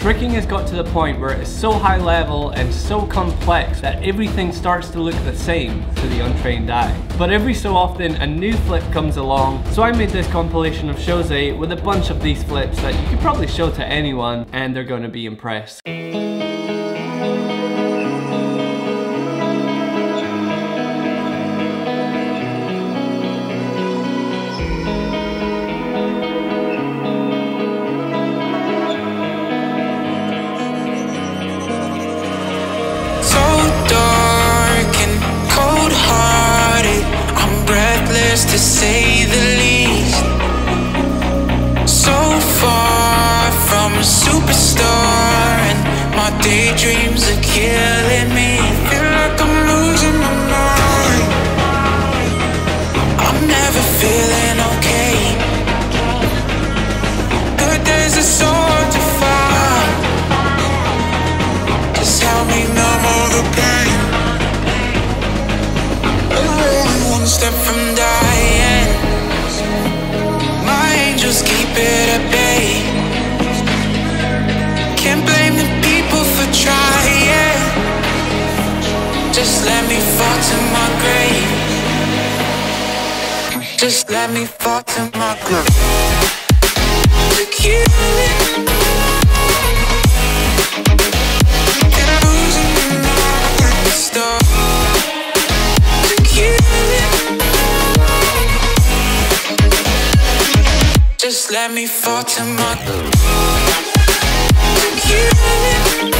Tricking has got to the point where it is so high level and so complex that everything starts to look the same to the untrained eye. But every so often a new flip comes along, so I made this compilation of Shosei with a bunch of these flips that you could probably show to anyone and they're going to be impressed. To say the Just let me fall to my grave. Just let me fall to my grave. Kill it. Just let me fall to my To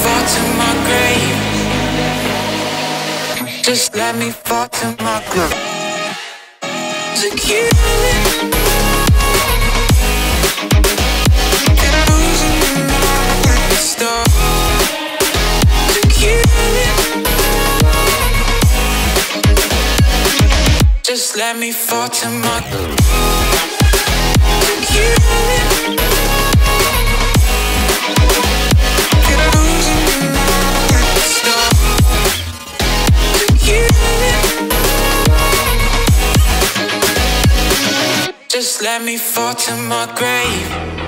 Fall to my grave. Just let me fall to my grave. It. Just let me fall to my To let me fall to my grave.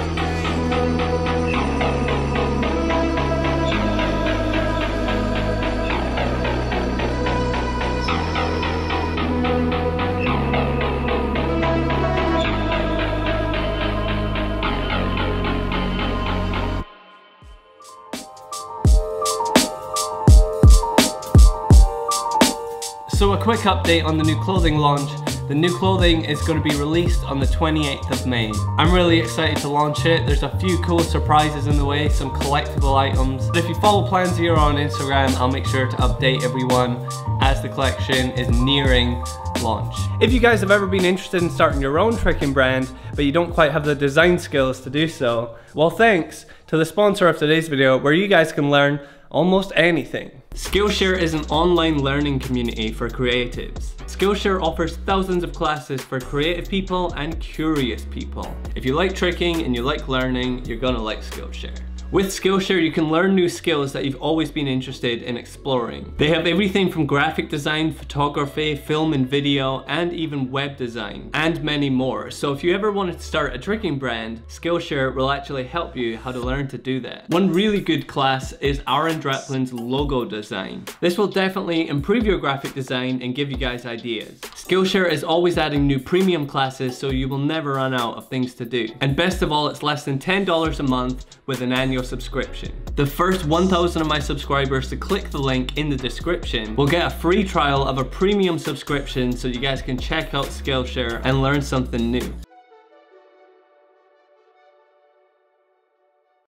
So a quick update on the new clothing launch. The new clothing is going to be released on the 28th of May. I'm really excited to launch it. There's a few cool surprises in the way, some collectible items. But if you follow Plan Zero on Instagram, I'll make sure to update everyone as the collection is nearing launch. If you guys have ever been interested in starting your own tricking brand, but you don't quite have the design skills to do so, well thanks to the sponsor of today's video where you guys can learn almost anything. Skillshare is an online learning community for creatives. Skillshare offers thousands of classes for creative people and curious people. If you like tricking and you like learning, you're gonna like Skillshare. With Skillshare, you can learn new skills that you've always been interested in exploring. They have everything from graphic design, photography, film and video, and even web design, and many more. So if you ever wanted to start a tricking brand, Skillshare will actually help you how to learn to do that. One really good class is Aaron Draplin's logo design. This will definitely improve your graphic design and give you guys ideas. Skillshare is always adding new premium classes so you will never run out of things to do. And best of all, it's less than $10 a month with an annual subscription. The first 1,000 of my subscribers to click the link in the description will get a free trial of a premium subscription so you guys can check out Skillshare and learn something new.